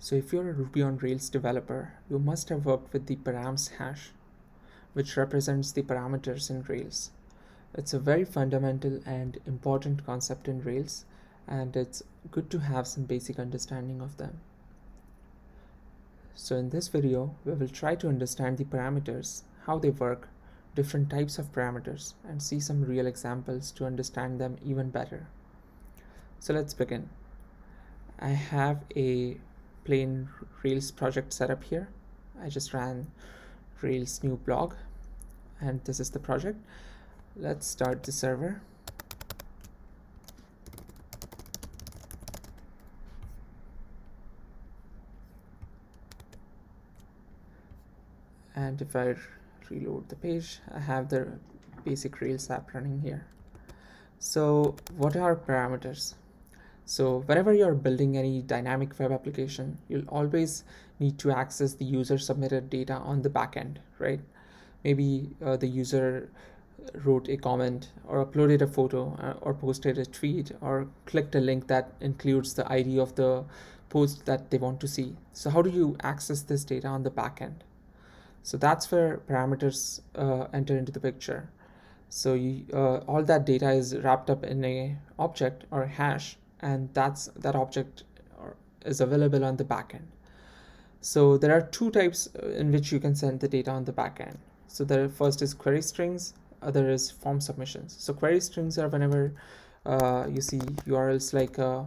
So if you're a Ruby on Rails developer, you must have worked with the params hash, which represents the parameters in Rails. It's a very fundamental and important concept in Rails, and it's good to have some basic understanding of them. So in this video, we will try to understand the parameters, how they work, different types of parameters, and see some real examples to understand them even better. So let's begin. I have a plain Rails project set up here. I just ran Rails new blog and this is the project. Let's start the server. And if I reload the page, I have the basic Rails app running here. So what are parameters? So whenever you're building any dynamic web application, you'll always need to access the user submitted data on the backend, right? Maybe uh, the user wrote a comment or uploaded a photo uh, or posted a tweet or clicked a link that includes the ID of the post that they want to see. So how do you access this data on the backend? So that's where parameters uh, enter into the picture. So you, uh, all that data is wrapped up in a object or a hash and that's that object is available on the backend. So there are two types uh, in which you can send the data on the backend. So the first is query strings, other is form submissions. So query strings are whenever uh, you see URLs like uh,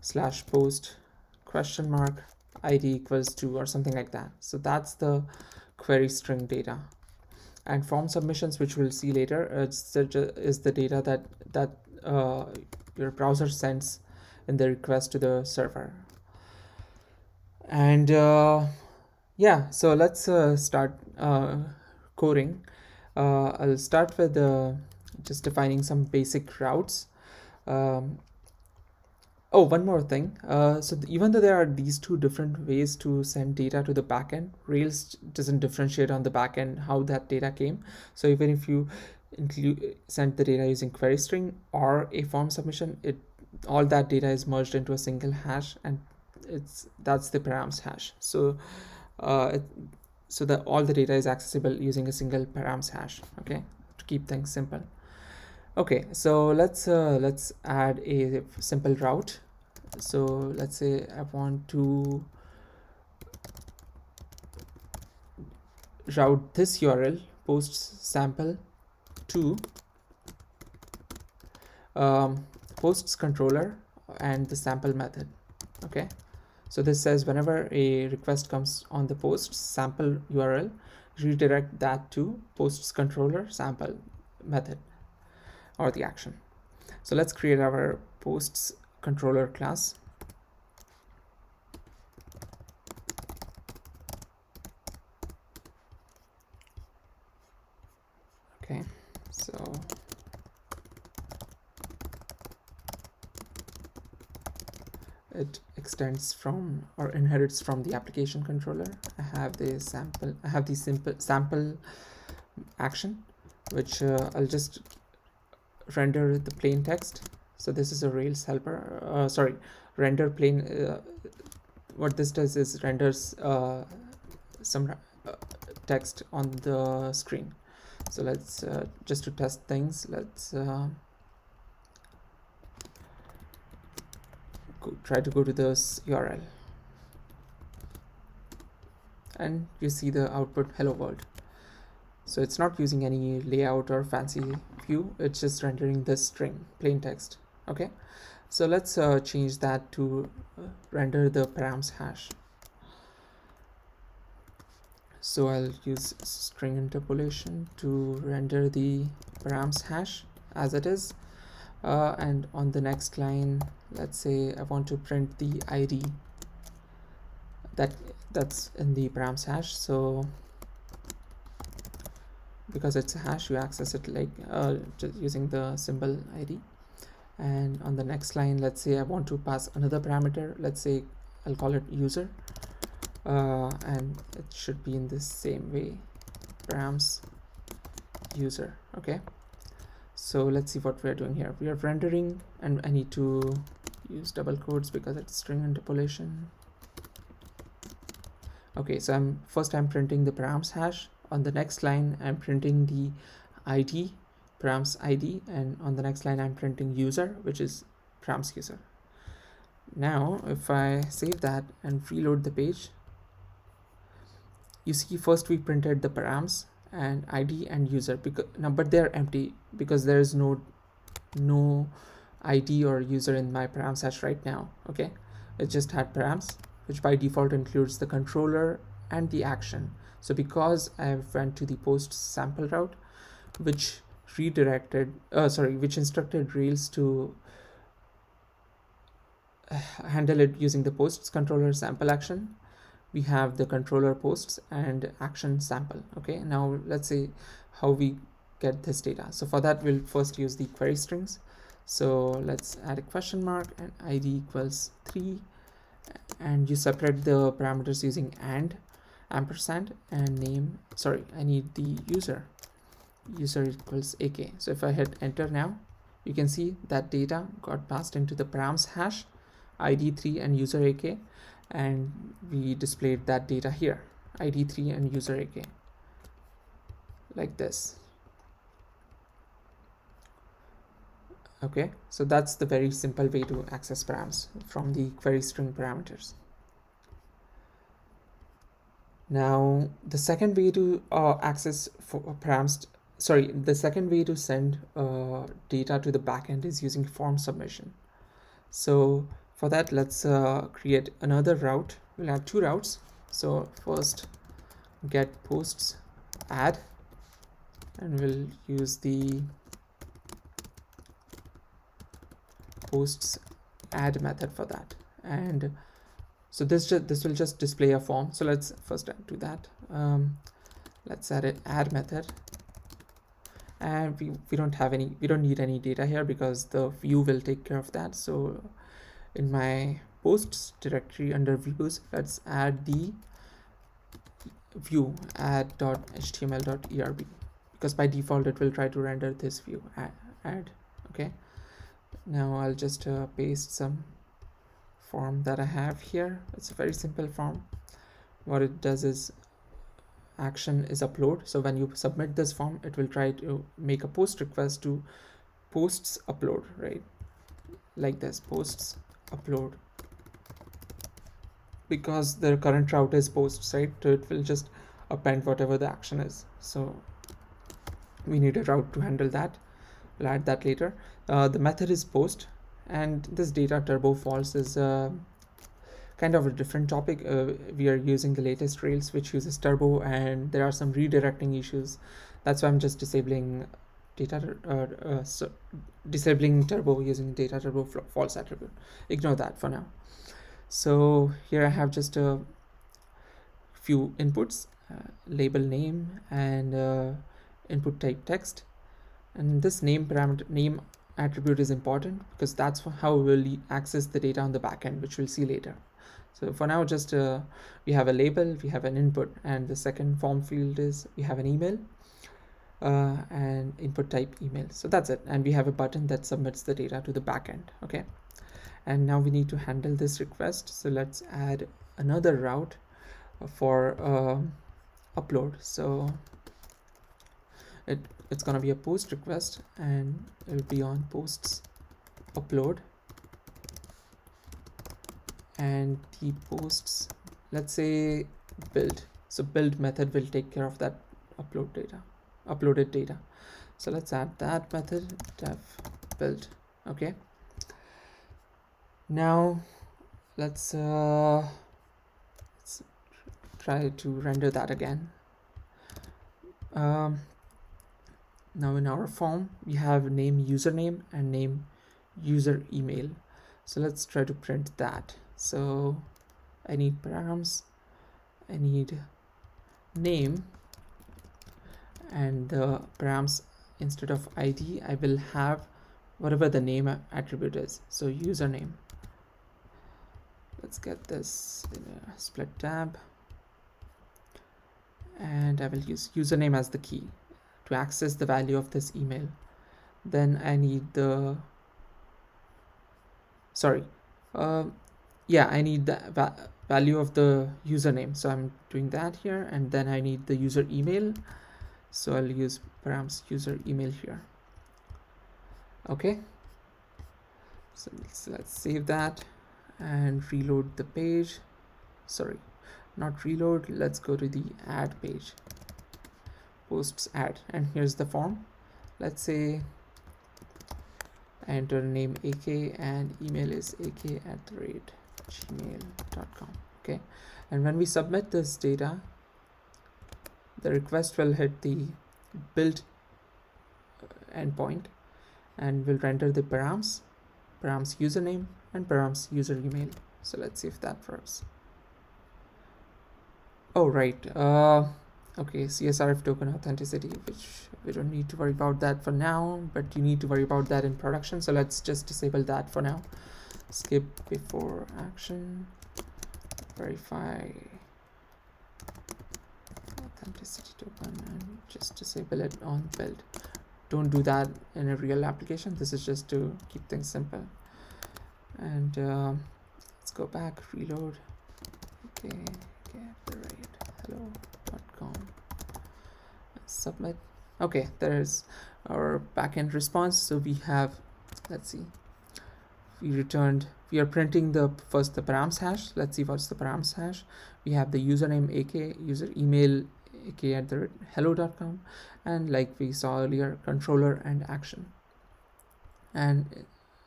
slash post question mark ID equals to or something like that. So that's the query string data. And form submissions, which we'll see later, uh, is the data that that uh, your browser sends in the request to the server. And uh, yeah so let's uh, start uh, coding. Uh, I'll start with uh, just defining some basic routes. Um, oh one more thing. Uh, so even though there are these two different ways to send data to the backend Rails doesn't differentiate on the backend how that data came. So even if you include send the data using query string or a form submission. It all that data is merged into a single hash and it's that's the params hash. So uh, it, so that all the data is accessible using a single params hash okay to keep things simple. Okay so let's uh, let's add a simple route. So let's say i want to route this url post sample to um, posts controller and the sample method okay? So this says whenever a request comes on the post sample url redirect that to posts controller sample method or the action. So let's create our posts controller class okay so it extends from or inherits from the application controller i have the sample i have the simple sample action which uh, i'll just render the plain text. So this is a rails helper uh, sorry render plain uh, what this does is renders uh, some uh, text on the screen. So let's uh, just to test things let's go, try to go to this url and you see the output hello world. So it's not using any layout or fancy view it's just rendering this string plain text okay? So let's uh, change that to uh, render the params hash. So I'll use string interpolation to render the params hash as it is uh, and on the next line let's say I want to print the ID that that's in the params hash. So because it's a hash you access it like uh, just using the symbol ID and on the next line let's say I want to pass another parameter. Let's say I'll call it user. Uh, and it should be in the same way. Params user. Okay? So let's see what we're doing here. We are rendering and I need to use double quotes because it's string interpolation. Okay so i'm first i'm printing the params hash. On the next line i'm printing the id params id and on the next line i'm printing user which is params user. Now if i save that and reload the page you see first we printed the params and id and user because now but they're empty because there is no no id or user in my params hash right now okay? It just had params which by default includes the controller and the action. So because i went to the post sample route which redirected uh, sorry which instructed rails to handle it using the posts controller sample action we have the controller posts and action sample okay? Now let's see how we get this data. So for that we'll first use the query strings so let's add a question mark and id equals 3 and you separate the parameters using and ampersand and name. Sorry i need the user. User equals ak so if i hit enter now you can see that data got passed into the params hash id3 and user ak and we displayed that data here id3 and user ak like this okay so that's the very simple way to access params from the query string parameters. Now the second way to uh, access for params sorry the second way to send uh, data to the backend is using form submission. So for that let's uh, create another route. We'll have two routes. So first get posts add and we'll use the posts add method for that. And so this just this will just display a form. So let's first do that. Um, let's add an add method. And we, we don't have any we don't need any data here because the view will take care of that. So in my posts directory under views let's add the view add add.html.erb because by default it will try to render this view add, add okay now I'll just uh, paste some form that I have here. It's a very simple form. What it does is action is upload. So when you submit this form it will try to make a post request to posts upload right? Like this posts upload. Because the current route is posts right? So it will just append whatever the action is. So we need a route to handle that. We'll add that later uh, the method is post and this data turbo false is uh, kind of a different topic. Uh, we are using the latest rails which uses turbo and there are some redirecting issues. That's why i'm just disabling data uh, uh, so disabling turbo using data turbo false attribute. Ignore that for now. So here i have just a few inputs uh, label name and uh, input type text. And this name parameter name attribute is important because that's how we'll access the data on the backend which we'll see later. So for now just uh, we have a label we have an input and the second form field is we have an email uh, and input type email. So that's it. And we have a button that submits the data to the backend okay? And now we need to handle this request. So let's add another route for uh, upload. So it it's gonna be a post request and it'll be on posts upload. And the posts let's say build. So build method will take care of that upload data uploaded data. So let's add that method def build okay? Now let's uh let's try to render that again. Um now in our form we have name username and name user email. So let's try to print that. So I need params I need name and the params instead of ID I will have whatever the name attribute is. So username. Let's get this in a split tab. And I will use username as the key to access the value of this email. Then I need the sorry uh, yeah I need the value of the username. So i'm doing that here and then i need the user email. So i'll use params user email here. Okay. So let's, let's save that and reload the page. Sorry not reload. Let's go to the add page posts add and here's the form. Let's say enter name ak and email is ak at the rate gmail.com okay. And when we submit this data the request will hit the build uh, endpoint and will render the params params username and params user email. So let's see if that works. Oh right. Uh okay csrf token authenticity which we don't need to worry about that for now but you need to worry about that in production. So let's just disable that for now. Skip before action. Verify. Authenticity token and just disable it on build. Don't do that in a real application. This is just to keep things simple. And uh, let's go back reload. Okay get the rate hello.com submit okay there's our backend response. So we have let's see. We returned we are printing the first the params hash. Let's see what's the params hash. We have the username ak user email ak at the hello.com and like we saw earlier controller and action. And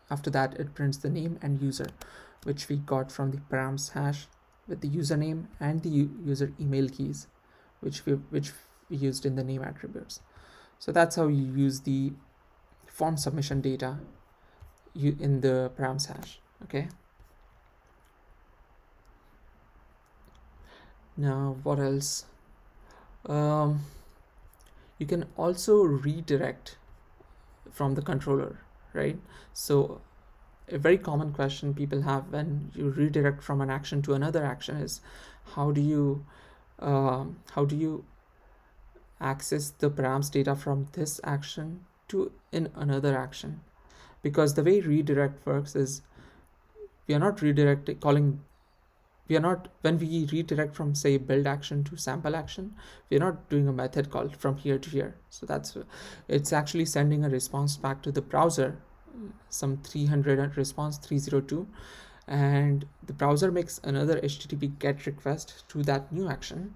after that it prints the name and user which we got from the params hash with the username and the user email keys which we which used in the name attributes. So that's how you use the form submission data you in the params hash okay? Now what else? Um, you can also redirect from the controller right? So a very common question people have when you redirect from an action to another action is how do you um, how do you access the params data from this action to in another action. Because the way redirect works is we are not redirecting calling we are not when we redirect from say build action to sample action we're not doing a method call from here to here. So that's it's actually sending a response back to the browser some 300 response 302 and the browser makes another http get request to that new action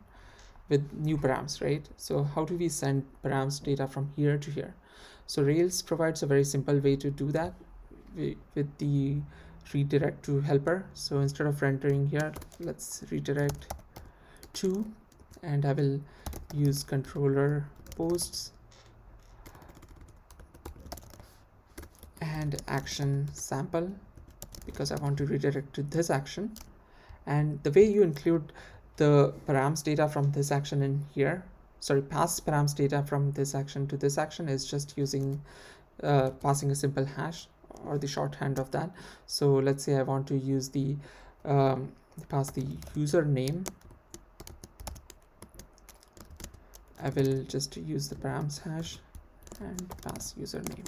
with new params right? So how do we send params data from here to here? So rails provides a very simple way to do that with the redirect to helper. So instead of rendering here let's redirect to and i will use controller posts and action sample because I want to redirect to this action. And the way you include the params data from this action in here. Sorry pass params data from this action to this action is just using uh, passing a simple hash or the shorthand of that. So let's say I want to use the um, pass the username. I will just use the params hash and pass username.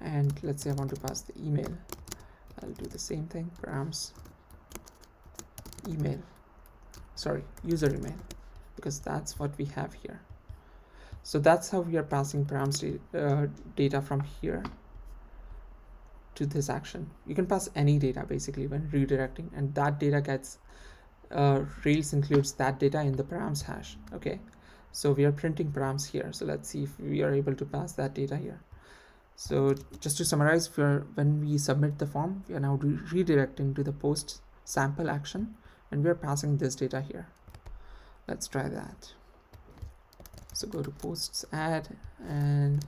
And let's say I want to pass the email. I'll do the same thing params email sorry user email because that's what we have here. So that's how we are passing params uh, data from here to this action. You can pass any data basically when redirecting and that data gets uh, Rails includes that data in the params hash okay? So we are printing params here. So let's see if we are able to pass that data here. So just to summarize, when we submit the form, we are now re redirecting to the post sample action and we are passing this data here. Let's try that. So go to posts add and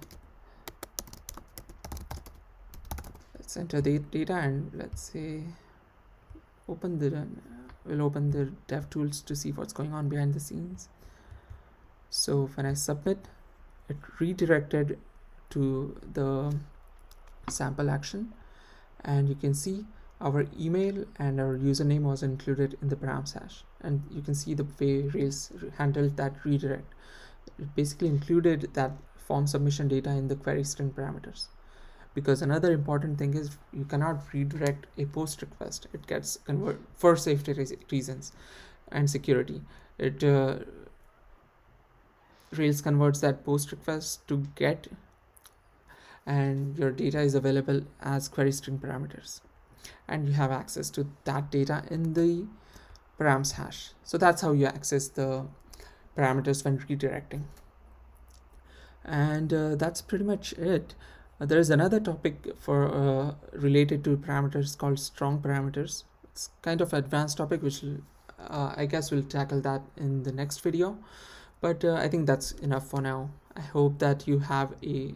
let's enter the data and let's say open the we'll open the dev tools to see what's going on behind the scenes. So when I submit, it redirected to the sample action and you can see our email and our username was included in the params hash and you can see the way Rails handled that redirect. It basically included that form submission data in the query string parameters. because another important thing is you cannot redirect a post request it gets convert for safety reasons and security it uh, rails converts that post request to get and your data is available as query string parameters and you have access to that data in the params hash. So that's how you access the parameters when redirecting. And uh, that's pretty much it. Uh, there is another topic for uh, related to parameters called strong parameters. It's kind of advanced topic which uh, i guess we'll tackle that in the next video. But uh, i think that's enough for now. I hope that you have a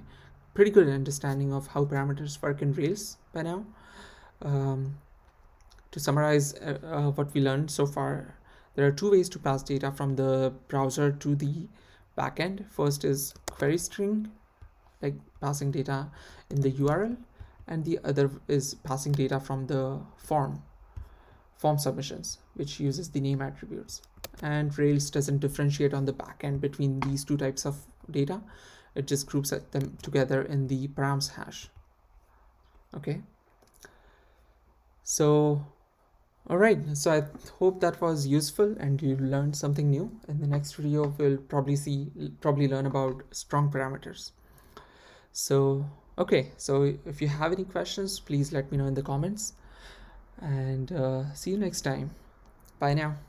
pretty good understanding of how parameters work in rails by now um, to summarize uh, uh, what we learned so far there are two ways to pass data from the browser to the backend. First is query string like passing data in the url and the other is passing data from the form form submissions which uses the name attributes. And rails doesn't differentiate on the backend between these two types of data. It just groups them together in the params hash. Okay so all right so i hope that was useful and you learned something new. In the next video we'll probably see probably learn about strong parameters. So okay so if you have any questions please let me know in the comments. And uh, see you next time. Bye now